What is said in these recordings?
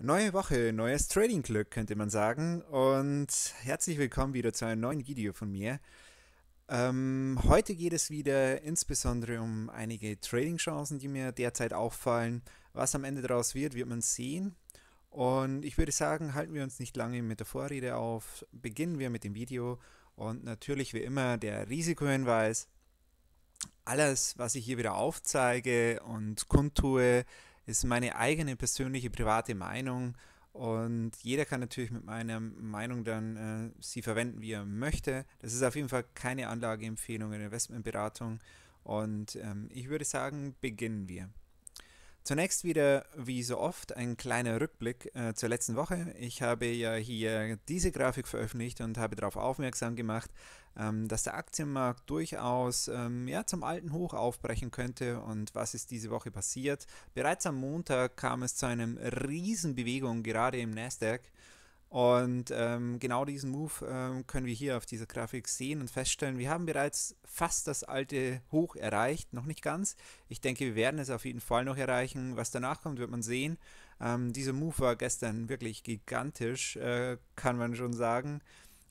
Neue Woche, neues Trading-Glück, könnte man sagen. Und herzlich willkommen wieder zu einem neuen Video von mir. Ähm, heute geht es wieder insbesondere um einige Trading-Chancen, die mir derzeit auffallen. Was am Ende daraus wird, wird man sehen. Und ich würde sagen, halten wir uns nicht lange mit der Vorrede auf. Beginnen wir mit dem Video. Und natürlich wie immer der Risikohinweis. Alles, was ich hier wieder aufzeige und kundtue, ist meine eigene persönliche private Meinung und jeder kann natürlich mit meiner Meinung dann äh, sie verwenden, wie er möchte. Das ist auf jeden Fall keine Anlageempfehlung in Investmentberatung und ähm, ich würde sagen, beginnen wir. Zunächst wieder, wie so oft, ein kleiner Rückblick äh, zur letzten Woche. Ich habe ja hier diese Grafik veröffentlicht und habe darauf aufmerksam gemacht, ähm, dass der Aktienmarkt durchaus ähm, ja, zum alten Hoch aufbrechen könnte. Und was ist diese Woche passiert? Bereits am Montag kam es zu einer Riesenbewegung, gerade im Nasdaq. Und ähm, genau diesen Move ähm, können wir hier auf dieser Grafik sehen und feststellen. Wir haben bereits fast das alte Hoch erreicht, noch nicht ganz. Ich denke, wir werden es auf jeden Fall noch erreichen. Was danach kommt, wird man sehen. Ähm, dieser Move war gestern wirklich gigantisch, äh, kann man schon sagen,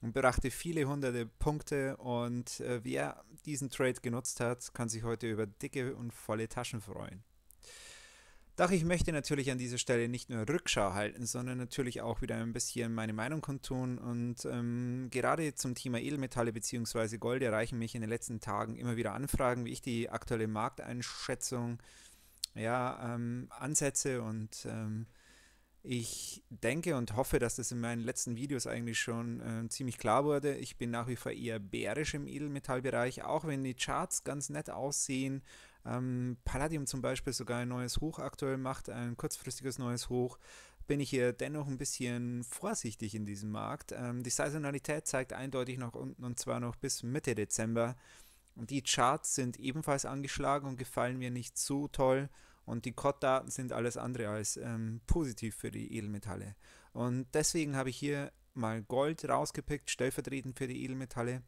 und brachte viele hunderte Punkte. Und äh, wer diesen Trade genutzt hat, kann sich heute über dicke und volle Taschen freuen. Doch ich möchte natürlich an dieser Stelle nicht nur Rückschau halten, sondern natürlich auch wieder ein bisschen meine Meinung kundtun. Und ähm, gerade zum Thema Edelmetalle bzw. Gold erreichen mich in den letzten Tagen immer wieder Anfragen, wie ich die aktuelle Markteinschätzung ja, ähm, ansetze. Und ähm, ich denke und hoffe, dass das in meinen letzten Videos eigentlich schon äh, ziemlich klar wurde. Ich bin nach wie vor eher bärisch im Edelmetallbereich, auch wenn die Charts ganz nett aussehen ähm, Palladium zum Beispiel sogar ein neues Hoch aktuell macht, ein kurzfristiges neues Hoch, bin ich hier dennoch ein bisschen vorsichtig in diesem Markt. Ähm, die Saisonalität zeigt eindeutig nach unten und zwar noch bis Mitte Dezember. Die Charts sind ebenfalls angeschlagen und gefallen mir nicht so toll. Und die COD-Daten sind alles andere als ähm, positiv für die Edelmetalle. Und deswegen habe ich hier mal Gold rausgepickt, stellvertretend für die Edelmetalle.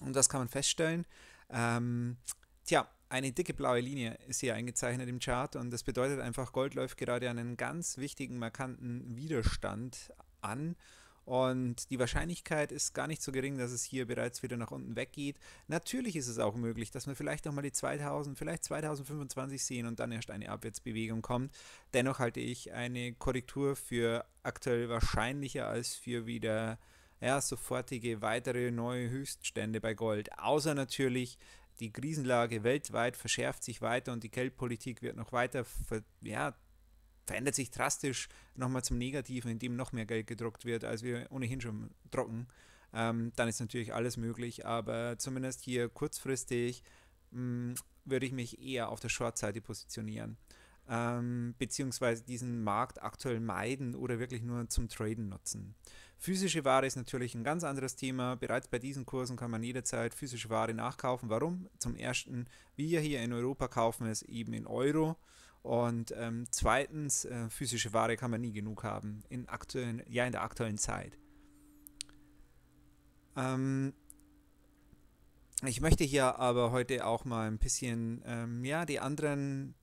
Und das kann man feststellen. Ähm, tja, eine dicke blaue Linie ist hier eingezeichnet im Chart und das bedeutet einfach, Gold läuft gerade einen ganz wichtigen, markanten Widerstand an. Und die Wahrscheinlichkeit ist gar nicht so gering, dass es hier bereits wieder nach unten weggeht. Natürlich ist es auch möglich, dass wir vielleicht nochmal die 2000, vielleicht 2025 sehen und dann erst eine Abwärtsbewegung kommt. Dennoch halte ich eine Korrektur für aktuell wahrscheinlicher als für wieder ja, sofortige weitere neue Höchststände bei Gold. Außer natürlich, die Krisenlage weltweit verschärft sich weiter und die Geldpolitik wird noch weiter, ver ja, verändert sich drastisch nochmal zum Negativen, indem noch mehr Geld gedruckt wird, als wir ohnehin schon drucken. Ähm, dann ist natürlich alles möglich, aber zumindest hier kurzfristig mh, hm, würde ich mich eher auf der Short-Seite positionieren. Ähm, beziehungsweise diesen Markt aktuell meiden oder wirklich nur zum Traden nutzen. Physische Ware ist natürlich ein ganz anderes Thema. Bereits bei diesen Kursen kann man jederzeit physische Ware nachkaufen. Warum? Zum ersten, wir hier in Europa kaufen es eben in Euro. Und ähm, zweitens, äh, physische Ware kann man nie genug haben, in, aktuellen, ja, in der aktuellen Zeit. Ähm, ich möchte hier aber heute auch mal ein bisschen ähm, ja, die anderen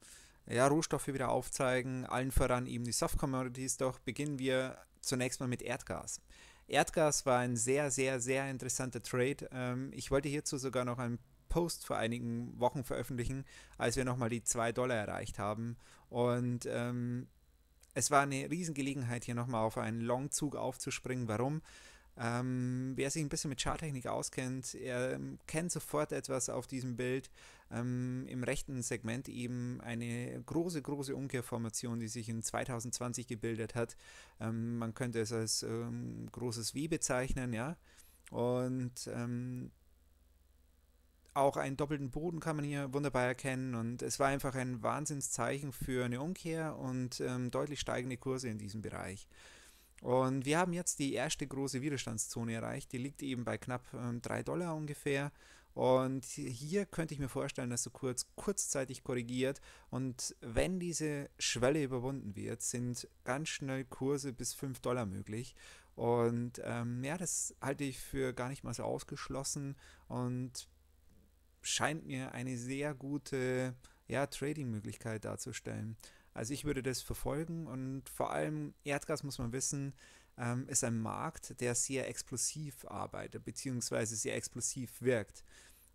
ja, Rohstoffe wieder aufzeigen, allen voran eben die Soft Commodities. Doch beginnen wir zunächst mal mit Erdgas. Erdgas war ein sehr, sehr, sehr interessanter Trade. Ähm, ich wollte hierzu sogar noch einen Post vor einigen Wochen veröffentlichen, als wir nochmal die 2 Dollar erreicht haben. Und ähm, es war eine Riesengelegenheit, hier nochmal auf einen Longzug aufzuspringen. Warum? Ähm, wer sich ein bisschen mit Charttechnik auskennt, er ähm, kennt sofort etwas auf diesem Bild. Ähm, Im rechten Segment eben eine große, große Umkehrformation, die sich in 2020 gebildet hat. Ähm, man könnte es als ähm, großes W bezeichnen, ja. Und ähm, auch einen doppelten Boden kann man hier wunderbar erkennen und es war einfach ein Wahnsinnszeichen für eine Umkehr und deutlich steigende Kurse in diesem Bereich. Und wir haben jetzt die erste große Widerstandszone erreicht. Die liegt eben bei knapp ähm, 3 Dollar ungefähr. Und hier könnte ich mir vorstellen, dass so kurz kurzzeitig korrigiert. Und wenn diese Schwelle überwunden wird, sind ganz schnell Kurse bis 5 Dollar möglich. Und ähm, ja, das halte ich für gar nicht mal so ausgeschlossen und scheint mir eine sehr gute ja, Trading-Möglichkeit darzustellen. Also ich würde das verfolgen und vor allem Erdgas muss man wissen, ähm, ist ein Markt, der sehr explosiv arbeitet, beziehungsweise sehr explosiv wirkt.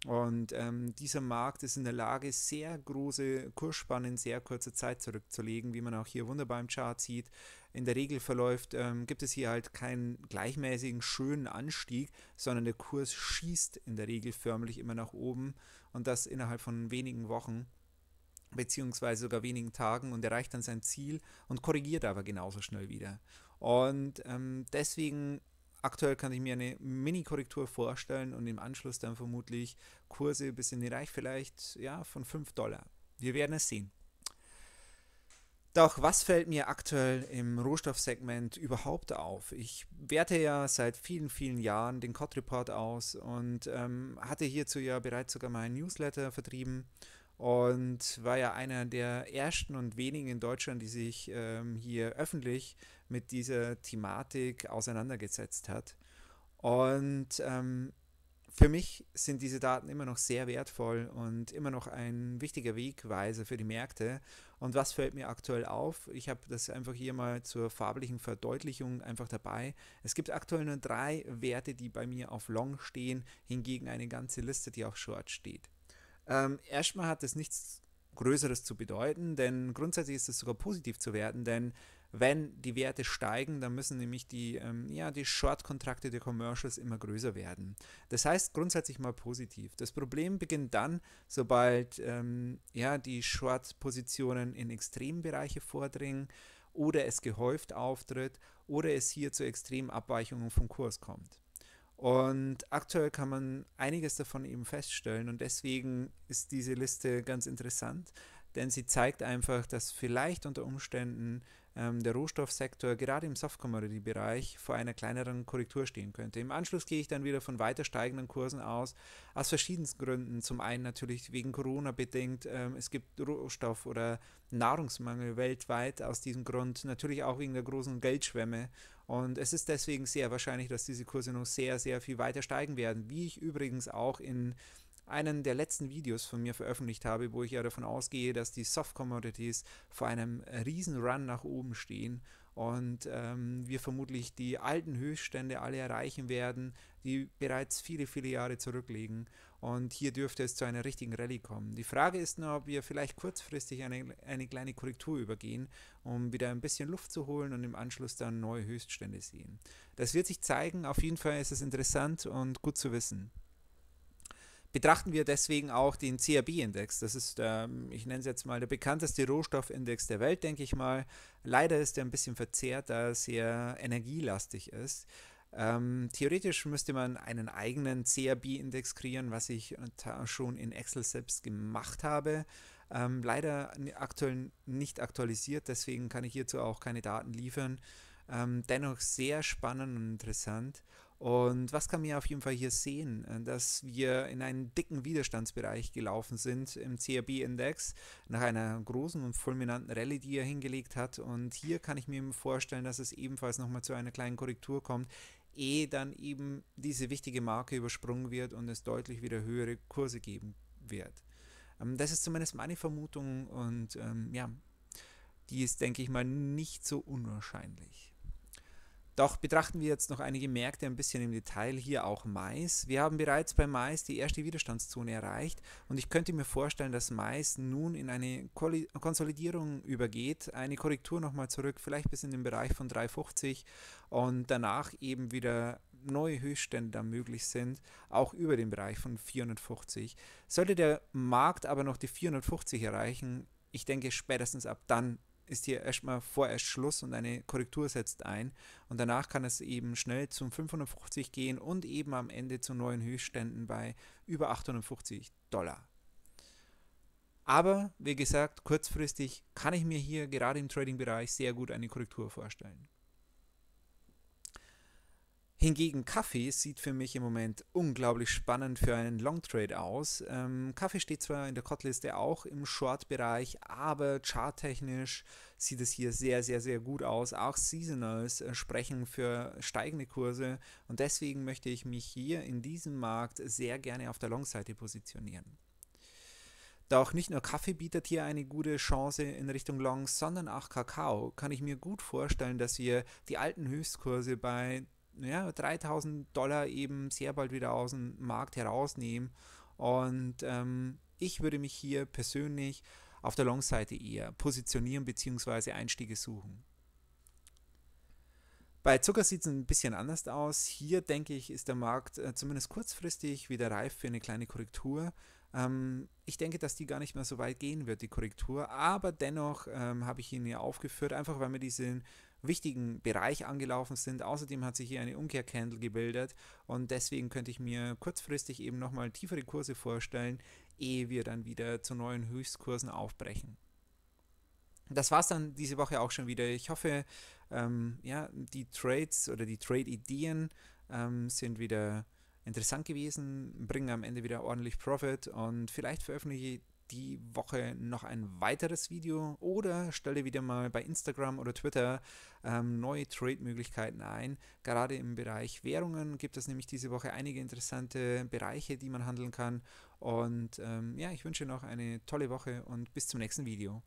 Und ähm, dieser Markt ist in der Lage, sehr große Kursspannen in sehr kurzer Zeit zurückzulegen, wie man auch hier wunderbar im Chart sieht. In der Regel verläuft, ähm, gibt es hier halt keinen gleichmäßigen, schönen Anstieg, sondern der Kurs schießt in der Regel förmlich immer nach oben und das innerhalb von wenigen Wochen beziehungsweise sogar wenigen Tagen und erreicht dann sein Ziel und korrigiert aber genauso schnell wieder. Und ähm, deswegen aktuell kann ich mir eine Mini-Korrektur vorstellen und im Anschluss dann vermutlich Kurse bis in den Bereich vielleicht ja, von 5 Dollar. Wir werden es sehen. Doch was fällt mir aktuell im Rohstoffsegment überhaupt auf? Ich werte ja seit vielen, vielen Jahren den COD Report aus und ähm, hatte hierzu ja bereits sogar ein Newsletter vertrieben und war ja einer der ersten und wenigen in Deutschland, die sich ähm, hier öffentlich mit dieser Thematik auseinandergesetzt hat. Und ähm, für mich sind diese Daten immer noch sehr wertvoll und immer noch ein wichtiger Wegweiser für die Märkte. Und was fällt mir aktuell auf? Ich habe das einfach hier mal zur farblichen Verdeutlichung einfach dabei. Es gibt aktuell nur drei Werte, die bei mir auf Long stehen, hingegen eine ganze Liste, die auf Short steht. Ähm, erstmal hat das nichts Größeres zu bedeuten, denn grundsätzlich ist es sogar positiv zu werten, denn wenn die Werte steigen, dann müssen nämlich die, ähm, ja, die Short-Kontrakte der Commercials immer größer werden. Das heißt grundsätzlich mal positiv. Das Problem beginnt dann, sobald ähm, ja, die Short-Positionen in Extrembereiche vordringen oder es gehäuft auftritt oder es hier zu extremen Abweichungen vom Kurs kommt. Und aktuell kann man einiges davon eben feststellen und deswegen ist diese Liste ganz interessant, denn sie zeigt einfach, dass vielleicht unter Umständen ähm, der Rohstoffsektor gerade im Soft-Commodity-Bereich vor einer kleineren Korrektur stehen könnte. Im Anschluss gehe ich dann wieder von weiter steigenden Kursen aus, aus verschiedensten Gründen. Zum einen natürlich wegen Corona bedingt, ähm, es gibt Rohstoff- oder Nahrungsmangel weltweit aus diesem Grund, natürlich auch wegen der großen Geldschwemme. Und es ist deswegen sehr wahrscheinlich, dass diese Kurse noch sehr, sehr viel weiter steigen werden, wie ich übrigens auch in einen der letzten Videos von mir veröffentlicht habe, wo ich ja davon ausgehe, dass die Soft Commodities vor einem riesen Run nach oben stehen und ähm, wir vermutlich die alten Höchststände alle erreichen werden, die bereits viele, viele Jahre zurückliegen. Und hier dürfte es zu einer richtigen Rallye kommen. Die Frage ist nur, ob wir vielleicht kurzfristig eine, eine kleine Korrektur übergehen, um wieder ein bisschen Luft zu holen und im Anschluss dann neue Höchststände sehen. Das wird sich zeigen. Auf jeden Fall ist es interessant und gut zu wissen betrachten wir deswegen auch den CRB-Index. Das ist, ähm, ich nenne es jetzt mal, der bekannteste Rohstoffindex der Welt, denke ich mal. Leider ist er ein bisschen verzerrt, da er sehr energielastig ist. Ähm, theoretisch müsste man einen eigenen CRB-Index kreieren, was ich schon in Excel selbst gemacht habe. Ähm, leider aktuell nicht aktualisiert, deswegen kann ich hierzu auch keine Daten liefern. Ähm, dennoch sehr spannend und interessant. Und was kann man auf jeden Fall hier sehen? Äh, dass wir in einen dicken Widerstandsbereich gelaufen sind im CRB-Index nach einer großen und fulminanten Rallye, die er hingelegt hat. Und hier kann ich mir vorstellen, dass es ebenfalls nochmal zu einer kleinen Korrektur kommt, ehe dann eben diese wichtige Marke übersprungen wird und es deutlich wieder höhere Kurse geben wird. Ähm, das ist zumindest meine Vermutung und ähm, ja, die ist, denke ich mal, nicht so unwahrscheinlich. Doch betrachten wir jetzt noch einige Märkte ein bisschen im Detail, hier auch Mais. Wir haben bereits bei Mais die erste Widerstandszone erreicht und ich könnte mir vorstellen, dass Mais nun in eine Konsolidierung übergeht, eine Korrektur nochmal zurück, vielleicht bis in den Bereich von 3,50 und danach eben wieder neue Höchststände da möglich sind, auch über den Bereich von 450. Sollte der Markt aber noch die 450 erreichen, ich denke spätestens ab dann ist hier erstmal vorerst Schluss und eine Korrektur setzt ein. Und danach kann es eben schnell zum 550 gehen und eben am Ende zu neuen Höchstständen bei über 850 Dollar. Aber wie gesagt, kurzfristig kann ich mir hier gerade im Trading-Bereich sehr gut eine Korrektur vorstellen. Hingegen Kaffee sieht für mich im Moment unglaublich spannend für einen Long Trade aus. Ähm, Kaffee steht zwar in der Kotliste auch im Short-Bereich, aber charttechnisch sieht es hier sehr, sehr, sehr gut aus. Auch Seasonals äh, sprechen für steigende Kurse und deswegen möchte ich mich hier in diesem Markt sehr gerne auf der Long-Seite positionieren. Doch nicht nur Kaffee bietet hier eine gute Chance in Richtung Longs, sondern auch Kakao. Kann ich mir gut vorstellen, dass wir die alten Höchstkurse bei ja, 3000 Dollar eben sehr bald wieder aus dem Markt herausnehmen. Und ähm, ich würde mich hier persönlich auf der Long-Seite eher positionieren bzw. Einstiege suchen. Bei Zucker sieht es ein bisschen anders aus. Hier denke ich, ist der Markt äh, zumindest kurzfristig wieder reif für eine kleine Korrektur. Ähm, ich denke, dass die gar nicht mehr so weit gehen wird, die Korrektur. Aber dennoch ähm, habe ich ihn hier aufgeführt, einfach weil wir diesen wichtigen Bereich angelaufen sind. Außerdem hat sich hier eine Umkehrcandle gebildet und deswegen könnte ich mir kurzfristig eben nochmal tiefere Kurse vorstellen, ehe wir dann wieder zu neuen Höchstkursen aufbrechen. Das war es dann diese Woche auch schon wieder. Ich hoffe, ähm, ja, die Trades oder die Trade-Ideen ähm, sind wieder interessant gewesen, bringen am Ende wieder ordentlich Profit und vielleicht veröffentliche ich die Woche noch ein weiteres Video oder stelle wieder mal bei Instagram oder Twitter ähm, neue Trade-Möglichkeiten ein. Gerade im Bereich Währungen gibt es nämlich diese Woche einige interessante Bereiche, die man handeln kann. Und ähm, ja, ich wünsche noch eine tolle Woche und bis zum nächsten Video.